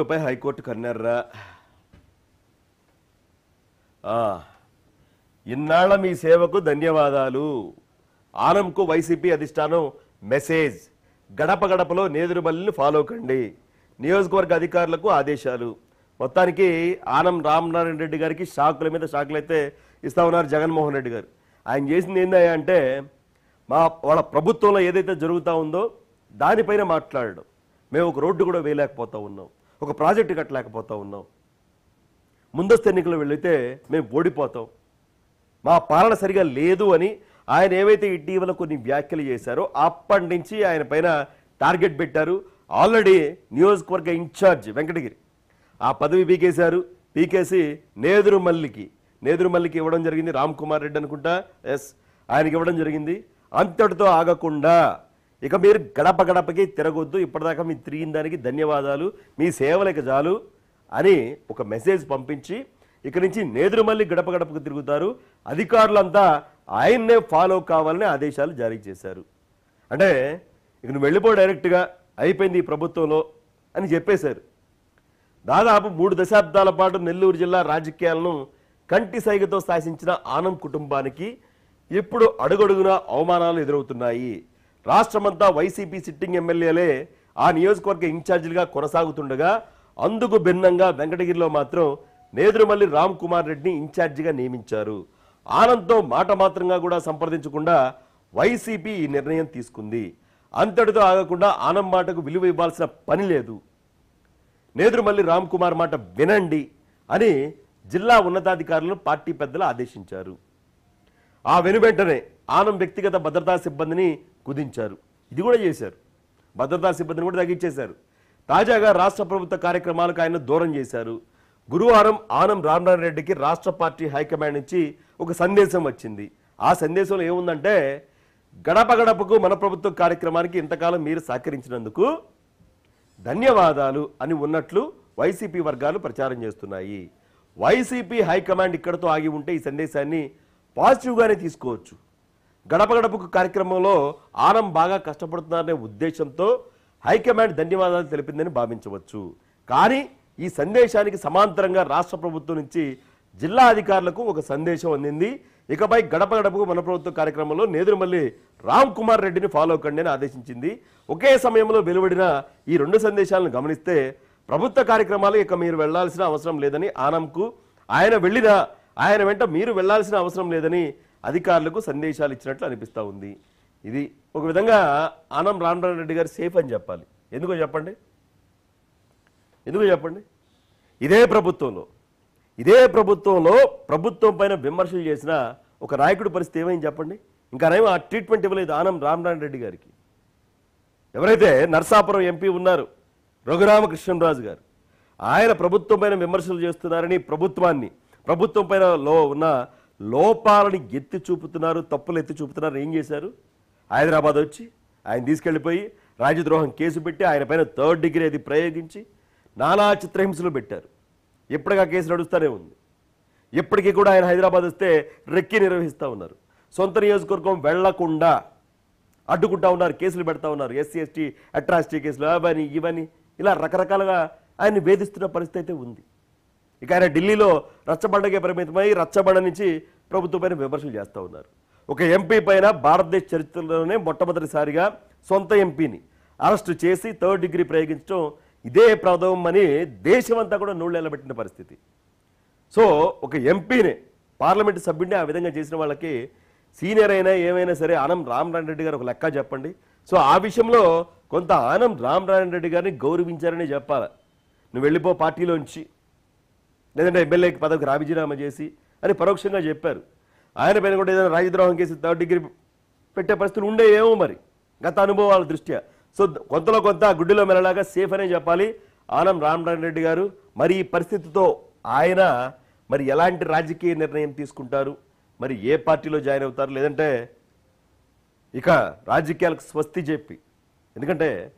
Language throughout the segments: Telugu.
పై హైకోర్టు కన్నారా ఇన్నాళ్ళ మీ సేవకు ధన్యవాదాలు. ఆనంకు వైసీపీ అధిష్టానం మెసేజ్. గడప గడపలో నేదురుమల్లిని ఫాలో కండి. నియోజకవర్గ అధికారులకు ఆదేశాలు. మొత్తానికి ఆనం రామనారాయణ రెడ్డి గారికి షాకుల మీద షాకులు అయితే ఇస్తా ఉన్నారు జగన్మోహన్ రెడ్డి గారు. ఆయన చేసింది ఏందయ్యా అంటే మా వాళ్ళ ప్రభుత్వంలో ఏదైతే జరుగుతూ ఉందో దానిపైన మాట్లాడడం. మేము ఒక రోడ్డు కూడా వేయలేకపోతూ ఉన్నాం. ఒక ప్రాజెక్టు కట్టలేకపోతా ఉన్నాం. ముందస్తు ఎన్నికలు వెళితే మేము ఓడిపోతాం. మా పాలన సరిగా లేదు అని ఆయన ఏవైతే ఇటీవల కొన్ని వ్యాఖ్యలు చేశారో అప్పటి నుంచి ఆయన పైన టార్గెట్ పెట్టారు. ఆల్రెడీ నియోజకవర్గ ఇన్ఛార్జ్ వెంకటగిరి. ఆ పదవి పీకేశారు. పీకేసి నేదురుమల్లికి నేదురుమల్లికి ఇవ్వడం జరిగింది రామ్ కుమార్ రెడ్డి అనుకుంటా? ఎస్. ఆయనకి ఇవ్వడం జరిగింది. అంతటితో ఆగకుండా ఇక మీరు గడప గడపకి తిరగొద్దు. ఇప్పటిదాకా మీరు తిరిగిన దానికి ధన్యవాదాలు. మీ సేవలకు చాలు అని ఒక మెసేజ్ పంపించి ఇక నుంచి నేదురుమల్లి గడప గడపకు తిరుగుతారు. అధికారులంతా ఆయన్నే ఫాలో కావాలని ఆదేశాలు జారీ చేశారు. అంటే ఇక నువ్వు వెళ్ళిపో డైరెక్ట్గా అయిపోయింది ఈ ప్రభుత్వంలో అని చెప్పేశారు. దాదాపు మూడు దశాబ్దాల పాటు నెల్లూరు జిల్లా రాజకీయాలను కంటి సైగతో శాసించిన ఆనం కుటుంబానికి ఇప్పుడు అడుగడుగున అవమానాలు ఎదురవుతున్నాయి. రాష్ట్రమంతా వైసీపీ సిట్టింగ్ ఎమ్మెల్యేలే ఆ నియోజకవర్గ ఇన్ఛార్జీలుగా కొనసాగుతుండగా అందుకు భిన్నంగా వెంకటగిరిలో మాత్రం నేదురుమల్లి రామ్ కుమార్ రెడ్డిని ఇన్ఛార్జిగా నియమించారు. ఆనంద్తో మాట మాత్రంగా కూడా సంప్రదించకుండా వైసీపీ ఈ నిర్ణయం తీసుకుంది. అంతటితో ఆగకుండా ఆనం మాటకు విలువ ఇవ్వాల్సిన పని లేదు. నేదురుమల్లి రామ్ కుమార్ మాట వినండి అని జిల్లా ఉన్నతాధికారులను పార్టీ పెద్దలు ఆదేశించారు. ఆ వెనువెంటనే ఆనం వ్యక్తిగత భద్రతా సిబ్బందిని కుదించారు. ఇది కూడా చేశారు. భద్రతా సిబ్బందిని కూడా తగ్గించేశారు. తాజాగా రాష్ట్ర ప్రభుత్వ కార్యక్రమాలకు ఆయన దూరం చేశారు. గురువారం ఆనం రామనారాయణ రెడ్డికి రాష్ట్ర పార్టీ హైకమాండ్ నుంచి ఒక సందేశం వచ్చింది. ఆ సందేశంలో ఏముందంటే గడప గడపకు మన ప్రభుత్వ కార్యక్రమానికి ఇంతకాలం మీరు సహకరించినందుకు ధన్యవాదాలు అని ఉన్నట్లు వైసీపీ వర్గాలు ప్రచారం చేస్తున్నాయి. వైసీపీ హైకమాండ్ ఇక్కడతో ఆగి ఉంటే ఈ సందేశాన్ని పాజిటివ్గానే తీసుకోవచ్చు. గడప గడపకు కార్యక్రమంలో ఆనం బాగా కష్టపడుతున్నారనే ఉద్దేశంతో హైకమాండ్ ధన్యవాదాలు తెలిపిందని భావించవచ్చు. కానీ ఈ సందేశానికి సమాంతరంగా రాష్ట్ర ప్రభుత్వం నుంచి జిల్లా అధికారులకు ఒక సందేశం అందింది. ఇకపై గడప గడపకు మన ప్రభుత్వ కార్యక్రమంలో నేదురుమల్లి రామ్ కుమార్ రెడ్డిని ఫాలో కండి అని ఆదేశించింది. ఒకే సమయంలో వెలువడిన ఈ రెండు సందేశాలను గమనిస్తే ప్రభుత్వ కార్యక్రమాలు ఇక మీరు వెళ్ళాల్సిన అవసరం లేదని ఆనంకు ఆయన వెళ్ళినా ఆయన వెంట మీరు వెళ్ళాల్సిన అవసరం లేదని అధికారులకు సందేశాలు ఇచ్చినట్లు అనిపిస్తూ ఉంది. ఇది ఒక విధంగా ఆనం రామనారాయణ రెడ్డి గారు సేఫ్ అని చెప్పాలి. ఎందుకో చెప్పండి? ఎందుకో చెప్పండి? ఇదే ప్రభుత్వంలో ఇదే ప్రభుత్వంలో ప్రభుత్వం పైన విమర్శలు చేసిన ఒక నాయకుడి పరిస్థితి ఏమైంది చెప్పండి? ఇంకా నేమో ఆ ట్రీట్మెంట్ ఇవ్వలేదు ఆనం రామనారాయణ రెడ్డి గారికి. ఎవరైతే నర్సాపురం ఎంపీ ఉన్నారు రఘురామకృష్ణరాజు గారు ఆయన ప్రభుత్వం పైన విమర్శలు చేస్తున్నారని ప్రభుత్వాన్ని ప్రభుత్వం పైన లో ఉన్న లోపాలని ఎత్తి చూపుతున్నారు తప్పులు ఎత్తి చూపుతున్నారు. ఏం చేశారు? హైదరాబాద్ వచ్చి ఆయన తీసుకెళ్ళిపోయి రాజద్రోహం కేసు పెట్టి ఆయన పైన థర్డ్ డిగ్రీ అది ప్రయోగించి నానా చిత్రహింసలు పెట్టారు. ఎప్పటికా కేసు నడుస్తూనే ఉంది. ఇప్పటికీ కూడా ఆయన హైదరాబాద్ వస్తే రెక్కి నిర్వహిస్తూ ఉన్నారు. సొంత నియోజకవర్గం వెళ్ళకుండా అడ్డుకుంటా ఉన్నారు కేసులు పెడతా ఉన్నారు. ఎస్సీ ఎస్టీ అట్రాసిటీ కేసులు అవని ఇవని ఇలా రకరకాలుగా ఆయన్ని వేధిస్తున్న పరిస్థితి అయితే ఉంది. ఇక ఆయన ఢిల్లీలో రచ్చబండకే పరిమితమై రచ్చబండ నుంచి ప్రభుత్వంపైన విమర్శలు చేస్తూ ఉన్నారు. ఒక ఎంపీ పైన భారతదేశ చరిత్రలోనే మొట్టమొదటిసారిగా సొంత ఎంపీని అరెస్టు చేసి థర్డ్ డిగ్రీ ప్రయోగించడం ఇదే ప్రథమం అని దేశమంతా కూడా నూళ్ళెళ్ళబెట్టిన పరిస్థితి. సో ఒక ఎంపీని పార్లమెంట్ సభ్యుడిని ఆ విధంగా చేసిన వాళ్ళకి సీనియర్ అయినా ఏమైనా సరే ఆనం రామనారాయణ రెడ్డి గారు ఒక లెక్క చెప్పండి. సో ఆ విషయంలో కొంత ఆనం రామనారాయణ రెడ్డి గారిని గౌరవించారని చెప్పాలి. నువ్వు వెళ్ళిపో పార్టీలోంచి. లేదంటే ఎమ్మెల్యేకి పదవికి రాజీనామా చేసి అని పరోక్షంగా చెప్పారు. ఆయన పైన కూడా ఏదైనా రాజద్రోహం కేసు థర్డ్ డిగ్రీ పెట్టే పరిస్థితులు ఉండేవేమో మరి. గత అనుభవాల దృష్ట్యా. సో కొంతలో కొంత గుడ్డిలో మెల్లలాగా సేఫ్ అనే చెప్పాలి. ఆనం రామనారాయణ రెడ్డి గారు మరి ఈ పరిస్థితితో ఆయన మరి ఎలాంటి రాజకీయ నిర్ణయం తీసుకుంటారు? మరి ఏ పార్టీలో జాయిన్ అవుతారు? లేదంటే ఇక రాజకీయాలకు స్వస్తి చెప్పి. ఎందుకంటే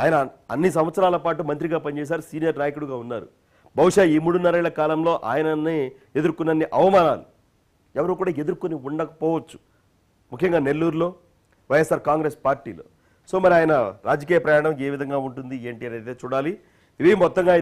ఆయన అన్ని సంవత్సరాల పాటు మంత్రిగా పనిచేశారు సీనియర్ నాయకుడిగా ఉన్నారు. బహుశా ఈ మూడున్నరేళ్ళ కాలంలో ఆయనని ఎదుర్కొన్నన్ని అవమానాలు ఎవరు కూడా ఎదుర్కొని ఉండకపోవచ్చు. ముఖ్యంగా నెల్లూరులో వైఎస్ఆర్ కాంగ్రెస్ పార్టీలో. సో మరి ఆయన రాజకీయ ప్రయాణం ఏ విధంగా ఉంటుంది ఏంటి అనేది చూడాలి. ఇవి మొత్తంగా